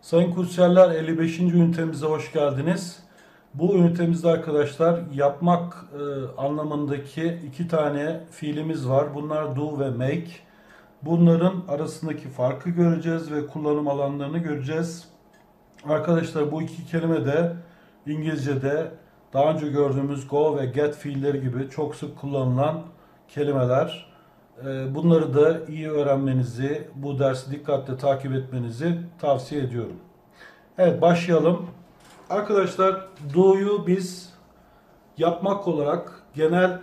Sayın kursiyerler 55. ünitemize hoş geldiniz. Bu ünitemizde arkadaşlar yapmak e, anlamındaki iki tane fiilimiz var. Bunlar do ve make. Bunların arasındaki farkı göreceğiz ve kullanım alanlarını göreceğiz. Arkadaşlar bu iki kelime de İngilizce'de daha önce gördüğümüz go ve get fiilleri gibi çok sık kullanılan kelimeler. E, bunları da iyi öğrenmenizi, bu dersi dikkatle takip etmenizi tavsiye ediyorum. Evet başlayalım. Arkadaşlar do'yu biz yapmak olarak genel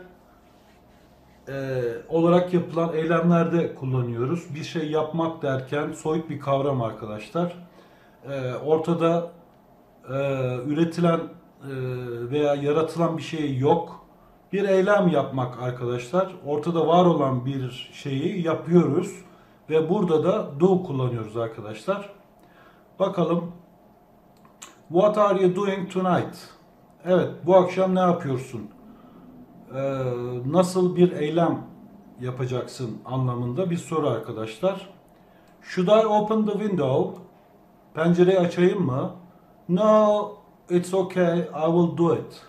e, olarak yapılan eylemlerde kullanıyoruz. Bir şey yapmak derken soyut bir kavram arkadaşlar. E, ortada e, üretilen e, veya yaratılan bir şey yok. Bir eylem yapmak arkadaşlar. Ortada var olan bir şeyi yapıyoruz ve burada da do kullanıyoruz arkadaşlar. Bakalım What are you doing tonight? Evet, bu akşam ne yapıyorsun? Ee, nasıl bir eylem yapacaksın anlamında bir soru arkadaşlar. Should I open the window? Pencereyi açayım mı? No, it's okay, I will do it.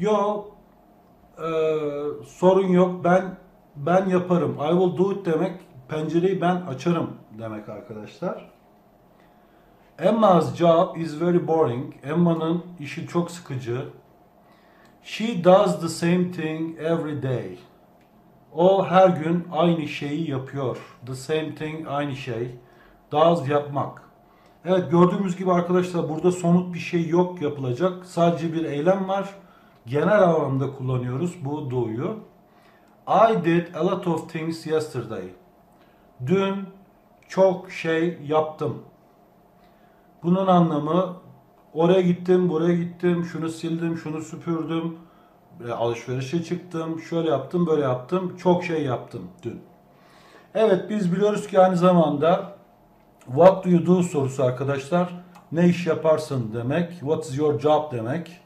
Yo, e, sorun yok, ben ben yaparım. I will do it demek, pencereyi ben açarım demek arkadaşlar. Emma's job is very boring. Emma'nın işi çok sıkıcı. She does the same thing every day. O her gün aynı şeyi yapıyor. The same thing aynı şey. Does yapmak. Evet gördüğümüz gibi arkadaşlar burada somut bir şey yok yapılacak. Sadece bir eylem var. Genel anlamda kullanıyoruz bu do'yu. I did a lot of things yesterday. Dün çok şey yaptım. Bunun anlamı oraya gittim, buraya gittim, şunu sildim, şunu süpürdüm, alışverişe çıktım, şöyle yaptım, böyle yaptım, çok şey yaptım dün. Evet biz biliyoruz ki aynı zamanda what do you do sorusu arkadaşlar ne iş yaparsın demek, what is your job demek.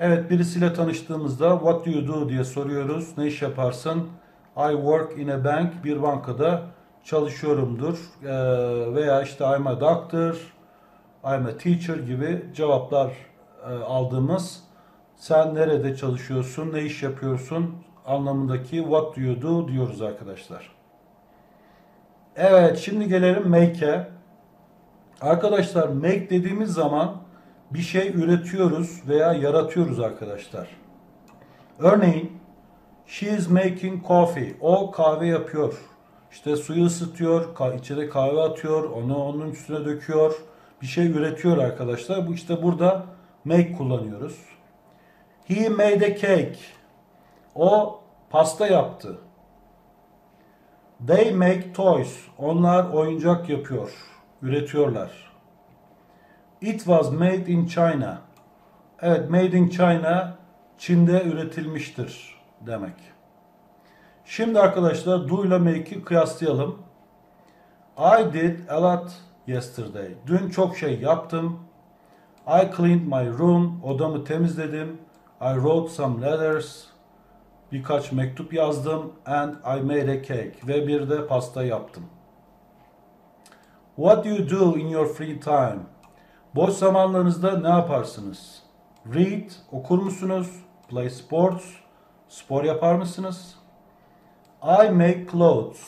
Evet birisiyle tanıştığımızda what do you do? diye soruyoruz, ne iş yaparsın? I work in a bank, bir bankada çalışıyorumdur. Veya işte I'm a doctor, I'm a teacher gibi cevaplar e, aldığımız sen nerede çalışıyorsun, ne iş yapıyorsun? anlamındaki what do you do? diyoruz arkadaşlar. Evet şimdi gelelim make'e. Arkadaşlar make dediğimiz zaman bir şey üretiyoruz veya yaratıyoruz arkadaşlar. Örneğin she is making coffee. O kahve yapıyor. İşte suyu ısıtıyor, içeri kahve atıyor, onu onun üstüne döküyor bir şey üretiyor arkadaşlar. Bu işte burada make kullanıyoruz. He made a cake. O pasta yaptı. They make toys. Onlar oyuncak yapıyor, üretiyorlar. It was made in China. Evet, made in China Çin'de üretilmiştir demek. Şimdi arkadaşlar do ile make'i kıyaslayalım. I did a lot yesterday. Dün çok şey yaptım. I cleaned my room. Odamı temizledim. I wrote some letters. Birkaç mektup yazdım. And I made a cake. Ve bir de pasta yaptım. What do you do in your free time? Boş zamanlarınızda ne yaparsınız? Read, okur musunuz? Play sports, spor yapar mısınız? I make clothes.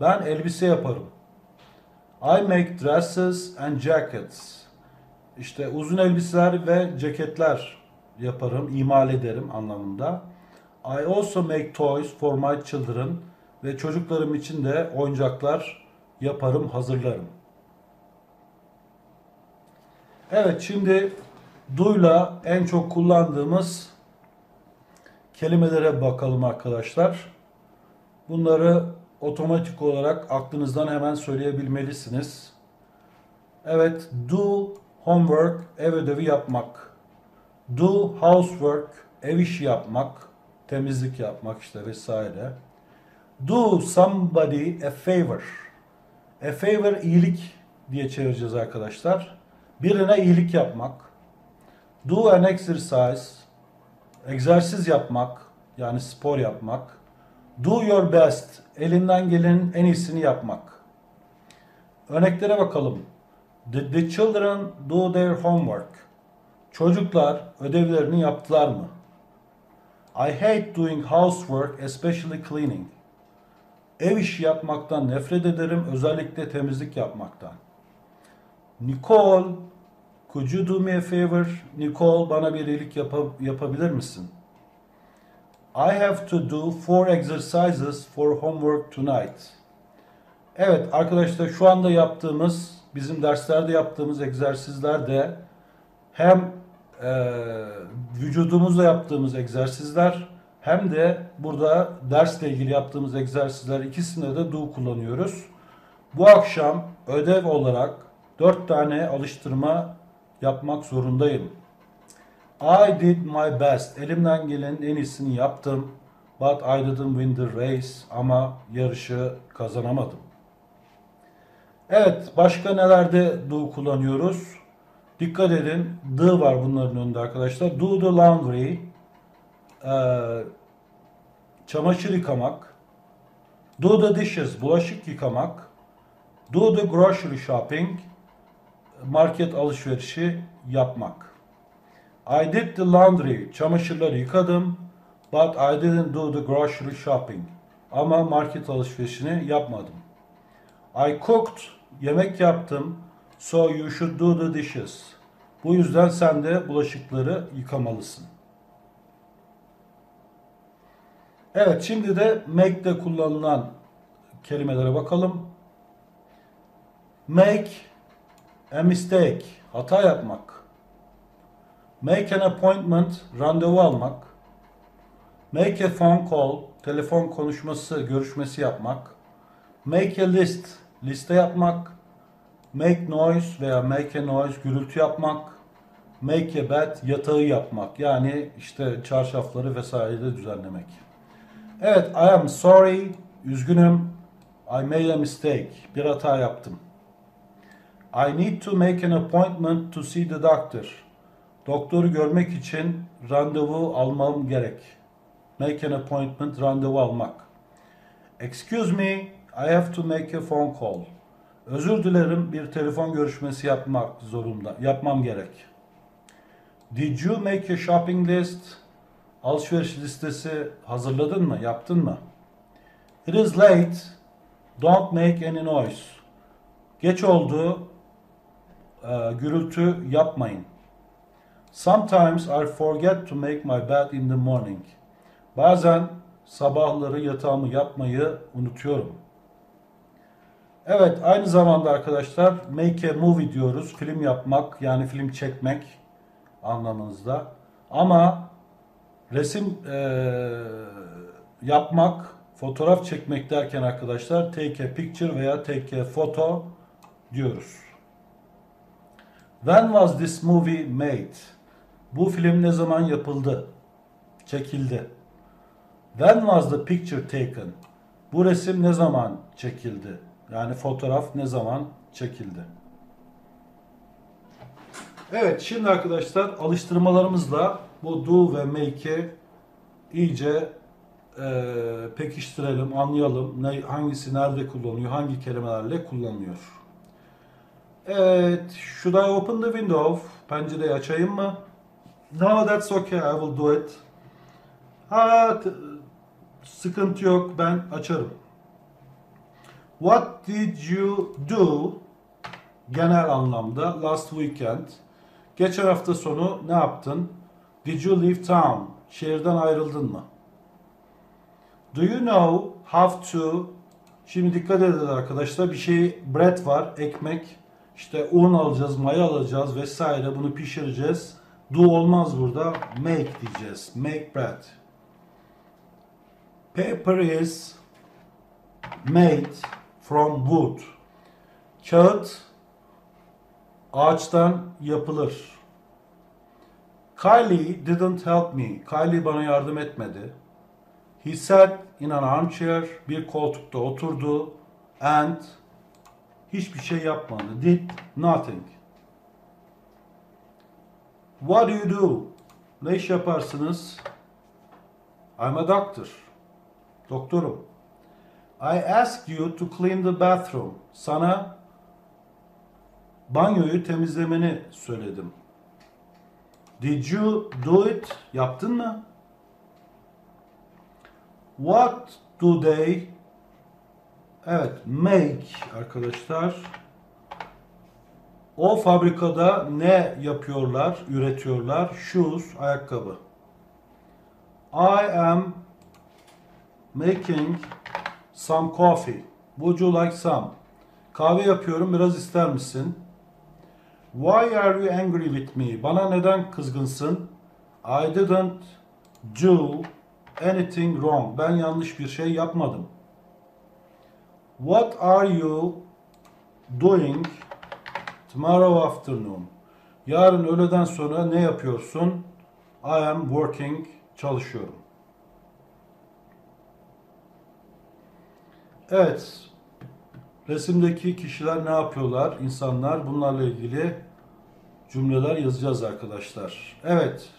Ben elbise yaparım. I make dresses and jackets. İşte uzun elbiseler ve ceketler yaparım, imal ederim anlamında. I also make toys for my children ve çocuklarım için de oyuncaklar yaparım, hazırlarım. Evet şimdi duyla en çok kullandığımız kelimelere bakalım arkadaşlar. Bunları otomatik olarak aklınızdan hemen söyleyebilmelisiniz. Evet, do homework, ev ödevi yapmak. Do housework, ev işi yapmak, temizlik yapmak işte vesaire. Do somebody a favor. A favor iyilik diye çevireceğiz arkadaşlar. Birine iyilik yapmak. Do an exercise. Egzersiz yapmak yani spor yapmak. Do your best. Elinden gelenin en iyisini yapmak. Örneklere bakalım. Did the children do their homework? Çocuklar ödevlerini yaptılar mı? I hate doing housework, especially cleaning. Ev işi yapmaktan nefret ederim, özellikle temizlik yapmaktan. Nicole, could you do me a favor? Nicole, bana bir iyilik yapa- yapabilir misin? I have to do four exercises for homework tonight. Evet arkadaşlar şu anda yaptığımız, bizim derslerde yaptığımız egzersizler de hem e, vücudumuzla yaptığımız egzersizler hem de burada dersle ilgili yaptığımız egzersizler ikisinde de do kullanıyoruz. Bu akşam ödev olarak 4 tane alıştırma yapmak zorundayım. I did my best. Elimden gelenin en iyisini yaptım. But I didn't win the race. Ama yarışı kazanamadım. Evet, başka nelerde do kullanıyoruz? Dikkat edin, the var bunların önünde arkadaşlar. Do the laundry. Ee, çamaşır yıkamak. Do the dishes, bulaşık yıkamak. Do the grocery shopping, market alışverişi yapmak. I did the laundry, çamaşırları yıkadım. But I didn't do the grocery shopping. Ama market alışverişini yapmadım. I cooked, yemek yaptım. So you should do the dishes. Bu yüzden sen de bulaşıkları yıkamalısın. Evet şimdi de make'de kullanılan kelimelere bakalım. Make a mistake, hata yapmak. Make an appointment, randevu almak. Make a phone call, telefon konuşması, görüşmesi yapmak. Make a list, liste yapmak. Make noise veya make a noise, gürültü yapmak. Make a bed, yatağı yapmak. Yani işte çarşafları vesaire düzenlemek. Evet, I am sorry, üzgünüm. I made a mistake, bir hata yaptım. I need to make an appointment to see the doctor. Doktoru görmek için randevu almam gerek. Make an appointment, randevu almak. Excuse me, I have to make a phone call. Özür dilerim, bir telefon görüşmesi yapmak zorunda, yapmam gerek. Did you make a shopping list? Alışveriş listesi hazırladın mı, yaptın mı? It is late, don't make any noise. Geç oldu, e, gürültü yapmayın. Sometimes I forget to make my bed in the morning. Bazen sabahları yatağımı yapmayı unutuyorum. Evet, aynı zamanda arkadaşlar make a movie diyoruz. Film yapmak yani film çekmek anlamınızda. Ama resim eee, yapmak, fotoğraf çekmek derken arkadaşlar take a picture veya take a photo diyoruz. When was this movie made? Bu film ne zaman yapıldı? Çekildi. When was the picture taken? Bu resim ne zaman çekildi? Yani fotoğraf ne zaman çekildi? Evet şimdi arkadaşlar alıştırmalarımızla bu do ve make'i iyice e, pekiştirelim, anlayalım. Ne, hangisi nerede kullanılıyor, hangi kelimelerle kullanılıyor. Evet, should I open the window? Pencereyi açayım mı? No, that's okay, I will do it. Ha, sıkıntı yok, ben açarım. What did you do? Genel anlamda last weekend. Geçen hafta sonu ne yaptın? Did you leave town? Şehirden ayrıldın mı? Do you know how to Şimdi dikkat edin arkadaşlar bir şey bread var ekmek işte un alacağız maya alacağız vesaire bunu pişireceğiz. Do olmaz burada make diyeceğiz. Make bread. Paper is made from wood. Kağıt ağaçtan yapılır. Kylie didn't help me. Kylie bana yardım etmedi. He sat in an armchair. Bir koltukta oturdu. And hiçbir şey yapmadı. Did nothing. What do you do? Ne iş yaparsınız? I'm a doctor. Doktorum. I asked you to clean the bathroom. Sana banyoyu temizlemeni söyledim. Did you do it? Yaptın mı? What do they Evet, make arkadaşlar. O fabrikada ne yapıyorlar, üretiyorlar? Shoes, ayakkabı. I am making some coffee. Would you like some? Kahve yapıyorum, biraz ister misin? Why are you angry with me? Bana neden kızgınsın? I didn't do anything wrong. Ben yanlış bir şey yapmadım. What are you doing tomorrow afternoon? Yarın öğleden sonra ne yapıyorsun? I am working. Çalışıyorum. Evet. Resimdeki kişiler ne yapıyorlar? İnsanlar bunlarla ilgili cümleler yazacağız arkadaşlar. Evet.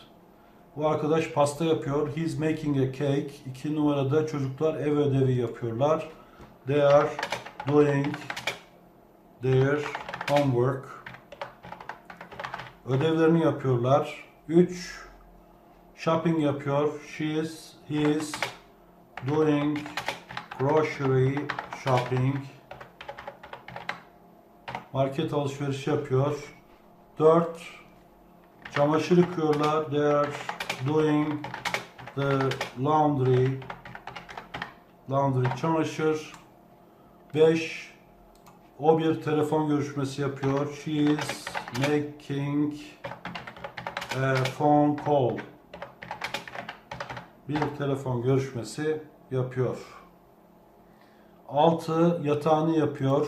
Bu arkadaş pasta yapıyor. He's making a cake. İki numarada çocuklar ev ödevi yapıyorlar. They are doing their homework. Ödevlerini yapıyorlar. 3 shopping yapıyor. She is he is doing grocery shopping. Market alışverişi yapıyor. 4 çamaşır yıkıyorlar. They are doing the laundry. Laundry çamaşır. 5 o bir telefon görüşmesi yapıyor. She is making a phone call. Bir telefon görüşmesi yapıyor. 6 yatağını yapıyor.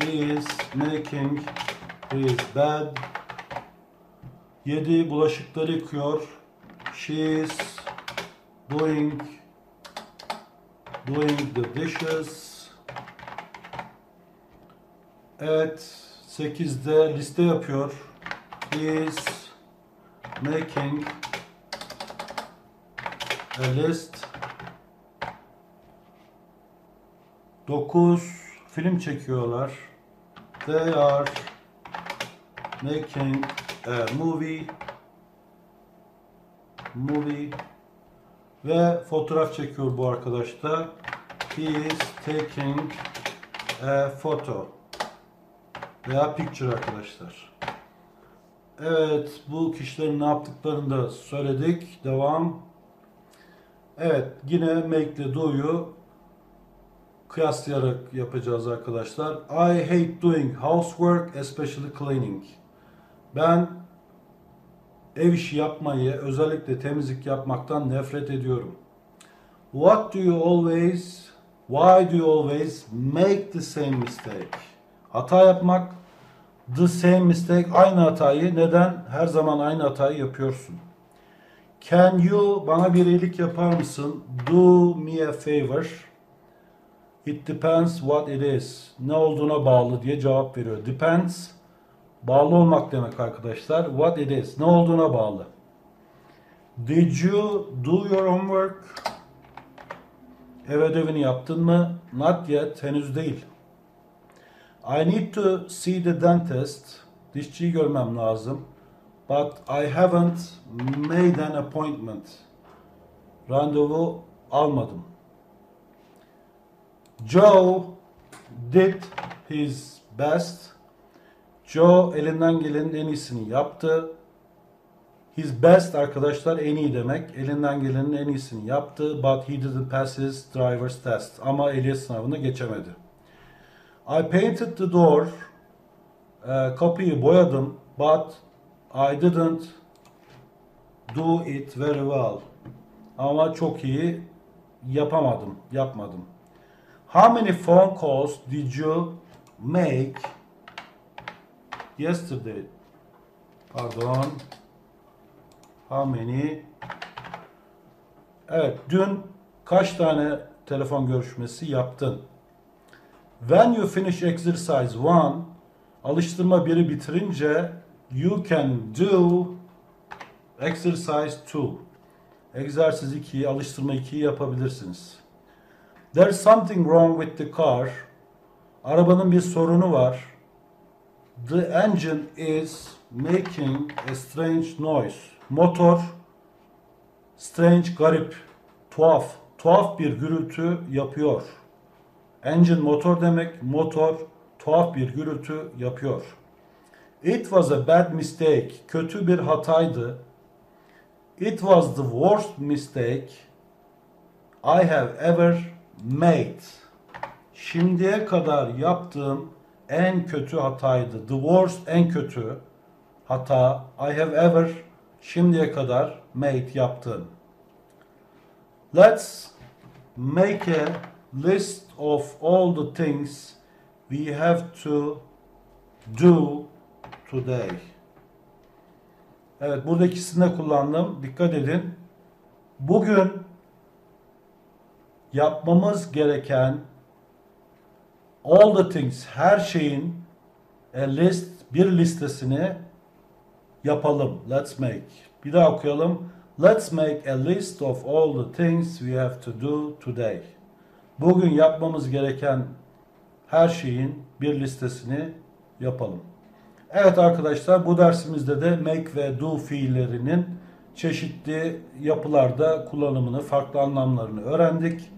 He is making his bed. 7 bulaşıkları yıkıyor. She is doing doing the dishes. Evet, 8'de liste yapıyor. İs making a list. 9 film çekiyorlar. They are making a movie. Movie. Ve fotoğraf çekiyor bu arkadaş da. He is taking a photo. Veya picture arkadaşlar. Evet, bu kişilerin ne yaptıklarını da söyledik. Devam. Evet, yine make ile do'yu kıyaslayarak yapacağız arkadaşlar. I hate doing housework, especially cleaning. Ben ev işi yapmayı, özellikle temizlik yapmaktan nefret ediyorum. What do you always, why do you always make the same mistake? Hata yapmak, the same mistake, aynı hatayı neden her zaman aynı hatayı yapıyorsun? Can you bana bir iyilik yapar mısın? Do me a favor. It depends what it is. Ne olduğuna bağlı diye cevap veriyor. Depends bağlı olmak demek arkadaşlar. What it is. Ne olduğuna bağlı. Did you do your homework? Ev ödevini yaptın mı? Not yet. Henüz değil. I need to see the dentist. Dişçiyi görmem lazım. But I haven't made an appointment. Randevu almadım. Joe did his best. Joe elinden gelenin en iyisini yaptı. His best arkadaşlar en iyi demek. Elinden gelenin en iyisini yaptı. But he didn't pass his driver's test. Ama ehliyet sınavını geçemedi. I painted the door. E, kapıyı boyadım. But I didn't do it very well. Ama çok iyi yapamadım, yapmadım. How many phone calls did you make yesterday? Pardon. How many? Evet, dün kaç tane telefon görüşmesi yaptın? When you finish exercise 1, alıştırma 1'i bitirince you can do exercise 2. Egzersiz 2'yi, alıştırma 2'yi yapabilirsiniz. There's something wrong with the car. Arabanın bir sorunu var. The engine is making a strange noise. Motor strange, garip, tuhaf, tuhaf bir gürültü yapıyor. Engine motor demek, motor tuhaf bir gürültü yapıyor. It was a bad mistake. Kötü bir hataydı. It was the worst mistake I have ever made. Şimdiye kadar yaptığım en kötü hataydı. The worst en kötü hata I have ever şimdiye kadar made yaptım. Let's make a list of all the things we have to do today. Evet burada ikisini de kullandım. Dikkat edin. Bugün yapmamız gereken all the things her şeyin a list bir listesini yapalım. Let's make. Bir daha okuyalım. Let's make a list of all the things we have to do today. Bugün yapmamız gereken her şeyin bir listesini yapalım. Evet arkadaşlar bu dersimizde de make ve do fiillerinin çeşitli yapılarda kullanımını, farklı anlamlarını öğrendik.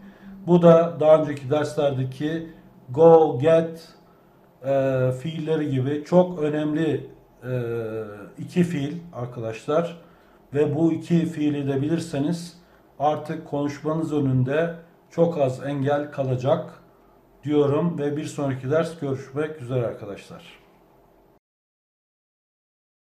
Bu da daha önceki derslerdeki go, get e, fiilleri gibi çok önemli e, iki fiil arkadaşlar. Ve bu iki fiili de bilirseniz artık konuşmanız önünde çok az engel kalacak diyorum ve bir sonraki ders görüşmek üzere arkadaşlar.